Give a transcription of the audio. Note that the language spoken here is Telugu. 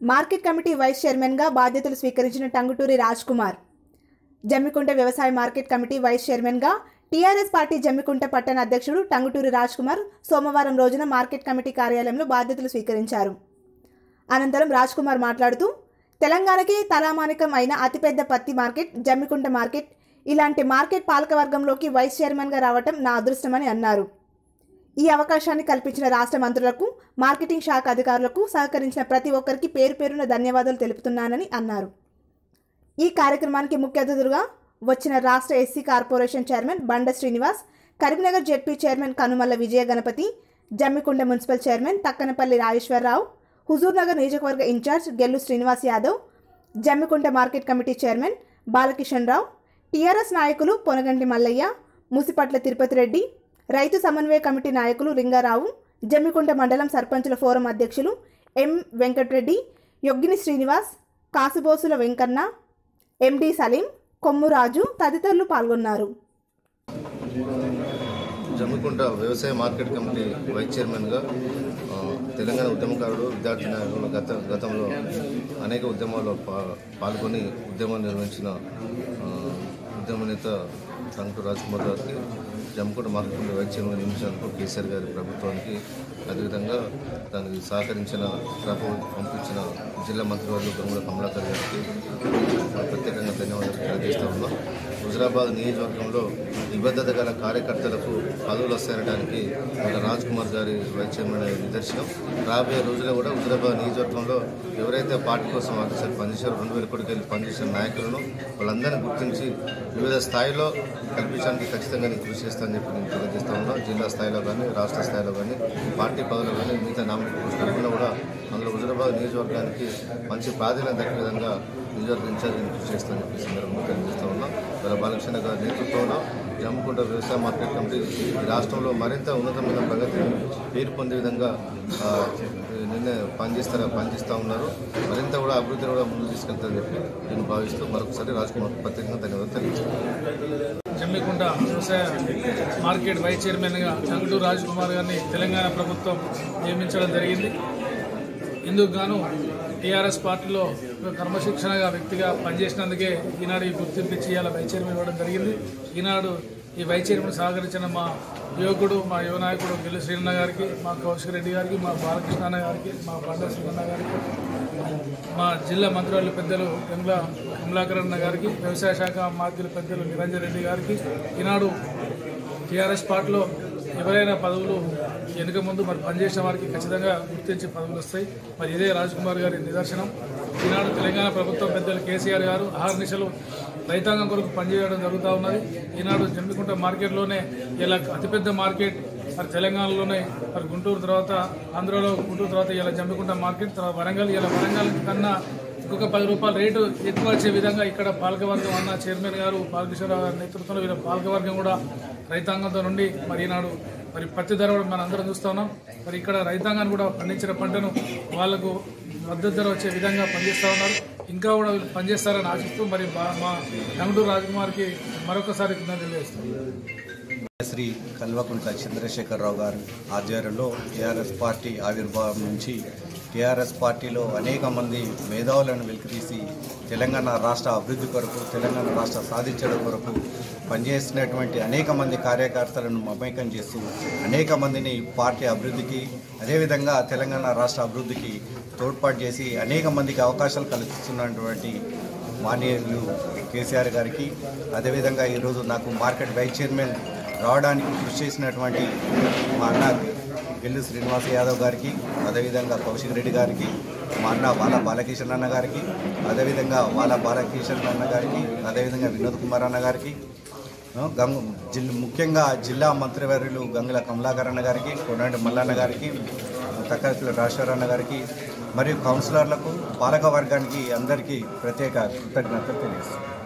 మార్కెట్ కమిటీ వైస్ చైర్మన్గా బాధ్యతలు స్వీకరించిన టంగుటూరి రాజ్ కుమార్ జమ్మికుంట వ్యవసాయ మార్కెట్ కమిటీ వైస్ చైర్మన్గా టీఆర్ఎస్ పార్టీ జమ్మికుంట పట్టణ అధ్యక్షుడు టంగుటూరి రాజ్ కుమార్ సోమవారం రోజున మార్కెట్ కమిటీ కార్యాలయంలో బాధ్యతలు స్వీకరించారు. అనంతరం రాజ్ కుమార్ మాట్లాడుతూ తెలంగాణకి తలామానికం అయిన అతిపెద్ద పత్తి మార్కెట్ జమ్మికుంట మార్కెట్ ఇలాంటి మార్కెట్ పాలకవర్గంలోకి వైస్ చైర్మన్గా రావటం నా అదృష్టమని అన్నారు. ఈ అవకాశాన్ని కల్పించిన రాష్ట్ర మంత్రులకు మార్కెటింగ్ శాఖ అధికారులకు సహకరించిన ప్రతి ఒక్కరికి పేరు పేరున ధన్యవాదాలు తెలుపుతున్నానని అన్నారు. ఈ కార్యక్రమానికి ముఖ్య అతిథులుగా వచ్చిన రాష్ట్ర SC corporation chairman Banda Srinivas Karimnagar ZP chairman Kanumalla Vijaya Ganapathi Jammikunta municipal chairman Takkanapalli Rajeshwar Rao Huzurnagar నియోజకవర్గ incharge Gellu Srinivas Yadav Jammikunta market committee chairman Balakishan Rao TRS నాయకులు పొనగంటి మల్లయ్య ముసిపట్ల తిరుపతి రెడ్డి రైతు సమన్వయ కమిటీ నాయకులు రింగారావు జమ్మికుంట మండలం సర్పంచుల ఫోరం అధ్యక్షులు ఎం వెంకటరెడ్డి యొగ్గిని శ్రీనివాస్ కాసుబోసుల వెంకన్న ఎండి సలీం కొమ్మురాజు తదితరులు పాల్గొన్నారు. జమ్మికుంట వ్యవసాయ మార్కెట్ కమిటీ వైస్ చైర్మన్గా తెలంగాణ ఉద్యమకారుడు విద్యార్థి నాయకులు గత గతంలో అనేక ఉద్యమాల్లో పాల్గొని ఉద్యమం నిర్వహించిన ఉద్యమ నేత సంకు రాజ్ కుమార్ గారికి Jammikunta market committee vice chairman నియమించినందుకు KCR గారి ప్రభుత్వానికి అదేవిధంగా దానికి సహకరించిన ప్రభు పంపించిన జిల్లా మంత్రివర్గ గంగుల కమలాకర్ గారికి ప్రత్యేకంగా ధన్యవాదాలు తెలియజేస్తా ఉన్నాం. హుజరాబాద్ నియోజకవర్గంలో నిబద్ధత గల కార్యకర్తలకు పదవులు వస్తాయనడానికి మన రాజ్ కుమార్ గారి వైస్ చైర్మన్ నిదర్శనం. రాబోయే రోజుల్లో కూడా హుజరాబాద్ నియోజకవర్గంలో ఎవరైతే పార్టీ కోసం ఆఫీసర్ పనిచేశారో రెండు వేల కోటికి వెళ్ళి పనిచేసిన నాయకులను వాళ్ళందరినీ గుర్తించి వివిధ స్థాయిలో కల్పించడానికి ఖచ్చితంగా నేను కృషి చేస్తానని చెప్పి నేను తెలియజేస్తా ఉన్నా. జిల్లా స్థాయిలో కానీ రాష్ట్ర స్థాయిలో కానీ పార్టీ పదవిలో కానీ మిగతా నామినేషన్ కూడా అందులో హుజరాబాద్ నియోజకవర్గానికి మంచి ప్రాధాన్యత దక్కే విధంగా నియోజకవర్గ నేను కృషి చేస్తానని చెప్పి సందర్భంగా తెలియజేస్తా ఉన్నా. ఇలా బాలకృష్ణ గారి నేతృత్వంలో జమ్ముకుంట వ్యవసాయ మార్కెట్ కమిటీ ఈ రాష్ట్రంలో మరింత ఉన్నతమైన ప్రగతిని పేరు పొందే విధంగా మరింత పనిచేస్తారా? పనిచేస్తూ ఉన్నారు. మరింత కూడా అభివృద్ధిని కూడా ముందుకు తీసుకెళ్తారని చెప్పి నేను భావిస్తూ మరొకసారి రాజ్ కుమార్ ప్రత్యేకంగా ధన్యవాదాలు తెలియజేస్తాను జమ్మికుంట వ్యవసాయ మార్కెట్ వైస్ చైర్మన్గా చంగుటూరు రాజ్ కుమార్ గారిని తెలంగాణ ప్రభుత్వం నియమించడం జరిగింది. ఇందుకు గాను టీఆర్ఎస్ పార్టీలో కర్మశిక్షణగా వ్యక్తిగా పనిచేసినందుకే ఈనాడు ఈ గుర్తింపు ఇచ్చి ఇవాళ వైస్ చైర్మన్ ఇవ్వడం జరిగింది. ఈనాడు ఈ వైస్ చైర్మన్ సహకరించిన మా యువకుడు మా యువ నాయకుడు గిల్లు శ్రీరణ గారికి మా కౌశిక్ రెడ్డి గారికి మా బాలకృష్ణ గారికి మా బండ శ్రీరణ గారికి మా జిల్లా మంత్రివర్యులు పెద్దలు కమలా కమలాకరణ గారికి వ్యవసాయ శాఖ మాధ్యుల పెద్దలు నిరంజన్ రెడ్డి గారికి ఈనాడు టీఆర్ఎస్ పార్టీలో ఎవరైనా పదవులు వెనుక ముందు మరి పనిచేసిన వారికి ఖచ్చితంగా గుర్తించి పదవులు వస్తాయి. మరి ఇదే రాజ్ కుమార్ గారి నిదర్శనం. ఈనాడు తెలంగాణ ప్రభుత్వం పెద్దలు కేసీఆర్ గారు ఆహర్నిశలు రైతాంగం కొరకు పనిచేయడం జరుగుతూ ఉన్నది. ఈనాడు జమ్మికుంట మార్కెట్లోనే ఇలా అతిపెద్ద మార్కెట్ మరి తెలంగాణలోనే మరి గుంటూరు తర్వాత ఆంధ్రలో గుంటూరు తర్వాత ఇలా జమ్మికుంట మార్కెట్ తర్వాత వరంగల్ ఇలా వరంగల్ కన్నా ఇంకొక పది రూపాయల రేటు ఎక్కువ వచ్చే విధంగా ఇక్కడ పాలకవర్గం అన్న చైర్మన్ గారు బాలకృష్ణరావు గారి నేతృత్వంలో వీళ్ళ పాలకవర్గం కూడా రైతాంగంతో నుండి మరి ఈనాడు మరి పత్తి ధర కూడా మనం అందరం చూస్తా ఉన్నాం. మరి ఇక్కడ రైతాంగాన్ని కూడా పండించిన పంటను వాళ్ళకు మద్దతు ధర వచ్చే విధంగా పనిచేస్తూ ఉన్నారు. ఇంకా కూడా వీళ్ళు పనిచేస్తారని ఆశిస్తూ మరి మా నంగుటూరు రాజకుమార్కి మరొకసారి తెలియజేస్తాం శ్రీ కల్వకుంట్ల చంద్రశేఖరరావు గారి ఆధ్వర్యంలో టీఆర్ఎస్ పార్టీ ఆవిర్భావం నుంచి టీఆర్ఎస్ పార్టీలో అనేక మంది మేధావులను వెలికితీసి తెలంగాణ రాష్ట్ర అభివృద్ధి కొరకు తెలంగాణ రాష్ట్ర సాధించడం కొరకు పనిచేసినటువంటి అనేక మంది కార్యకర్తలను మమేకం చేస్తూ అనేక మందిని పార్టీ అభివృద్ధికి అదేవిధంగా తెలంగాణ రాష్ట్ర అభివృద్ధికి తోడ్పాటు చేసి అనేక మందికి అవకాశాలు కల్పిస్తున్నటువంటి మాన్యులు కేసీఆర్ గారికి. అదేవిధంగా ఈరోజు నాకు మార్కెట్ వైస్ చైర్మన్ రావడానికి కృషి చేసినటువంటి మా అన్న గెల్లు శ్రీనివాస యాదవ్ గారికి అదేవిధంగా కౌశిక్ రెడ్డి గారికి మా అన్న బాల బాలకిషన్ అన్న గారికి అదేవిధంగా బాల బాలకిషన్ అన్న గారికి అదేవిధంగా వినోద్ కుమార్ అన్న గారికి ఆ, గంగు జిల్ ముఖ్యంగా జిల్లా మంత్రివర్యులు గంగుల కమలాకర్ అన్న గారికి కొనండి మల్లన్న గారికి తక్కల రాజశేఖర్ అన్న గారికి మరియు కౌన్సిలర్లకు పాలక వర్గానికి అందరికీ ప్రత్యేక కృతజ్ఞతలు తెలియజేస్తాను